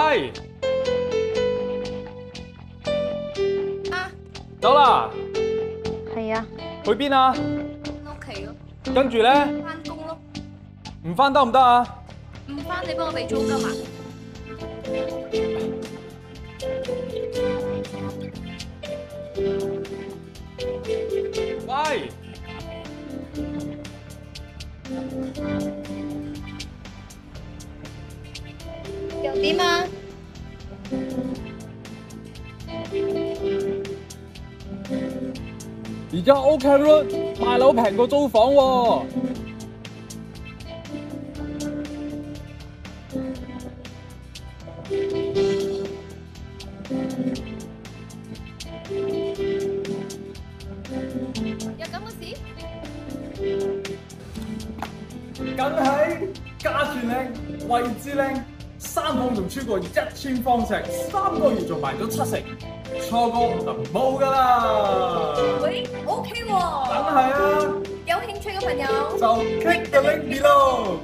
喂，啊，走啦，係啊，去邊啊？屋企咯，跟住咧，翻工咯，唔翻得唔得啊？唔翻你幫我俾租金啊？喂，又點啊？而家 OK Road 賣樓平過租房喎。有咁嘅事？梗係價錢靚，位置靚，三房仲超過一千方尺，三個月仲賣咗七成，錯過就冇噶啦。喂，OK 梗喎，係啊，有興趣嘅朋友就 click the link below。